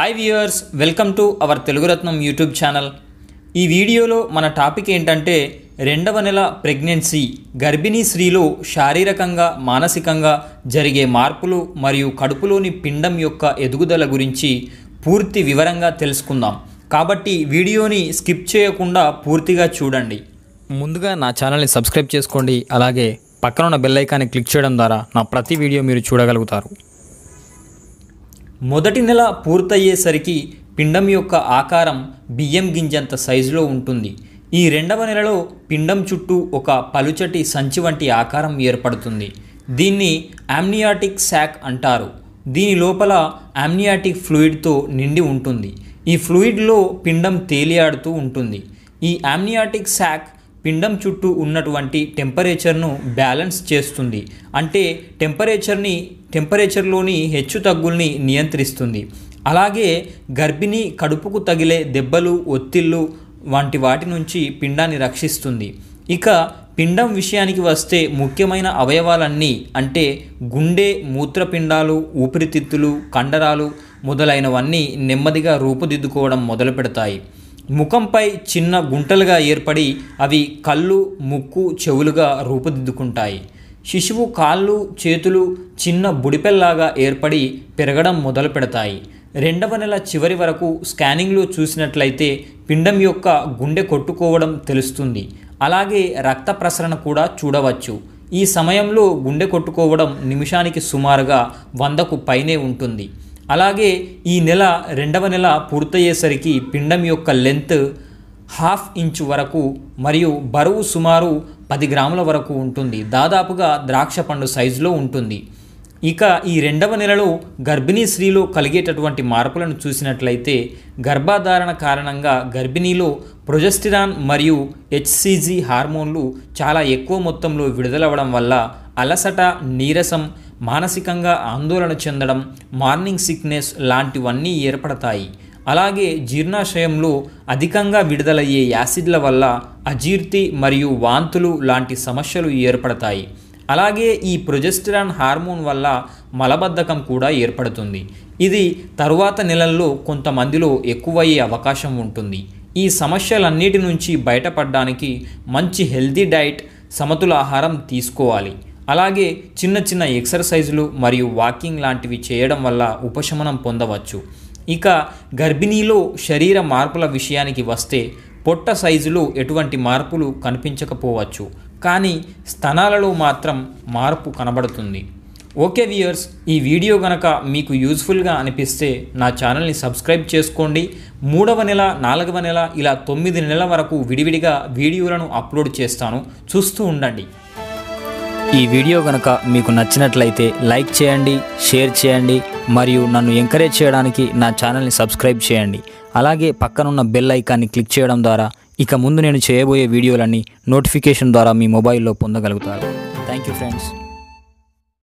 Hi viewers welcome to our Teluguratnam YouTube channel ఈ వీడియోలో మన టాపిక్ ఏంటంటే రెండవ నెల ప్రెగ్నెన్సీ గర్భిణీ స్త్రీలో శారీరకంగా మానసికంగా జరిగే మార్పులు మరియు కడుపులోని పిండం యొక్క ఎదుగుదల గురించి పూర్తి వివరంగా తెలుసుకుందాం. కాబట్టి వీడియోని స్కిప్ చేయకుండా పూర్తిగా చూడండి. ముందుగా నా ఛానల్ని సబ్స్క్రైబ్ చేసుకోండి. అలాగే పక్కన ఉన్న బెల్ ఐకాన్ని క్లిక్ చేయడం ద్వారా నా ప్రతి వీడియో మీరు చూడగలుగుతారు. మొదటి నెల పూర్తయ్యేసరికి పిండం యొక్క ఆకారం బియ్యం గింజంత సైజులో ఉంటుంది. ఈ రెండవ నెలలో పిండం చుట్టూ ఒక పలుచటి సంచి వంటి ఆకారం ఏర్పడుతుంది. దీన్ని ఆమ్నియాటిక్ శాక్ అంటారు. దీని లోపల ఆమ్నియాటిక్ ఫ్లూయిడ్తో నిండి ఉంటుంది. ఈ ఫ్లూయిడ్లో పిండం తేలియాడుతూ ఉంటుంది. ఈ ఆమ్నియాటిక్ శాక్ పిండం చుట్టూ ఉన్నటువంటి టెంపరేచర్ను బ్యాలెన్స్ చేస్తుంది. అంటే టెంపరేచర్ని టెంపరేచర్లోని హెచ్చు తగ్గుల్ని నియంత్రిస్తుంది. అలాగే గర్భిణీ కడుపుకు తగిలే దెబ్బలు ఒత్తిళ్ళు వంటి వాటి నుంచి పిండాన్ని రక్షిస్తుంది. ఇక పిండం విషయానికి వస్తే ముఖ్యమైన అవయవాలన్నీ అంటే గుండె మూత్రపిండాలు ఊపిరితిత్తులు కండరాలు మొదలైనవన్నీ నెమ్మదిగా రూపుదిద్దుకోవడం మొదలు పెడతాయి ముఖంపై చిన్న గుంటలుగా ఏర్పడి అవి కళ్ళు ముక్కు చెవులుగా రూపుదిద్దుకుంటాయి. శిశువు కాళ్ళు చేతులు చిన్న బుడిపెల్లాగా ఏర్పడి పెరగడం మొదలు పెడతాయి. రెండవ నెల చివరి వరకు స్కానింగ్లో చూసినట్లయితే పిండం యొక్క గుండె కొట్టుకోవడం తెలుస్తుంది. అలాగే రక్త ప్రసరణ కూడా చూడవచ్చు. ఈ సమయంలో గుండె కొట్టుకోవడం నిమిషానికి సుమారుగా వందకు పైనే ఉంటుంది. అలాగే ఈ నెల రెండవ నెల పూర్తయ్యేసరికి పిండం యొక్క లెంత్ హాఫ్ ఇంచ్ వరకు మరియు బరువు సుమారు పది గ్రాముల వరకు ఉంటుంది. దాదాపుగా ద్రాక్ష పండు సైజులో ఉంటుంది. ఇక ఈ రెండవ నెలలో గర్భిణీ స్త్రీలో కలిగేటటువంటి మార్పులను చూసినట్లయితే గర్భధారణ కారణంగా గర్భిణీలో ప్రొజెస్టిరాన్ మరియు హెచ్సిజి హార్మోన్లు చాలా ఎక్కువ మొత్తంలో విడుదలవ్వడం వల్ల అలసట నీరసం మానసికంగా ఆందోళన చెందడం మార్నింగ్ సిక్నెస్ లాంటివన్నీ ఏర్పడతాయి. అలాగే జీర్ణాశయంలో అధికంగా విడుదలయ్యే యాసిడ్ల వల్ల అజీర్తి మరియు వాంతులు లాంటి సమస్యలు ఏర్పడతాయి. అలాగే ఈ ప్రొజెస్టిరాన్ హార్మోన్ వల్ల మలబద్ధకం కూడా ఏర్పడుతుంది. ఇది తరువాత నెలల్లో కొంతమందిలో ఎక్కువయ్యే అవకాశం ఉంటుంది. ఈ సమస్యలన్నిటి నుంచి బయటపడడానికి మంచి హెల్తీ డైట్ సమతుల ఆహారం తీసుకోవాలి. అలాగే చిన్న చిన్న ఎక్సర్సైజులు మరియు వాకింగ్ లాంటివి చేయడం వల్ల ఉపశమనం పొందవచ్చు. ఇక గర్భిణీలో శరీర మార్పుల విషయానికి వస్తే పొట్ట సైజులో ఎటువంటి మార్పులు కనిపించకపోవచ్చు. కానీ స్తనాలలో మాత్రం మార్పు కనబడుతుంది. ఓకే వ్యూయర్స్ ఈ వీడియో గనక మీకు యూజ్ఫుల్గా అనిపిస్తే నా ఛానల్ని సబ్స్క్రైబ్ చేసుకోండి. మూడవ నెల నాలుగవ నెల ఇలా తొమ్మిది నెలల వరకు విడివిడిగా వీడియోలను అప్లోడ్ చేస్తాను. చూస్తూ ఉండండి. ఈ వీడియో కనుక మీకు నచ్చినట్లయితే లైక్ చేయండి షేర్ చేయండి మరియు నన్ను ఎంకరేజ్ చేయడానికి నా ఛానల్ని సబ్స్క్రైబ్ చేయండి. అలాగే పక్కనున్న బెల్ ఐకాన్ని క్లిక్ చేయడం ద్వారా ఇక ముందు నేను చేయబోయే వీడియోలన్నీ నోటిఫికేషన్ ద్వారా మీ మొబైల్లో పొందగలుగుతారు. Thank you friends.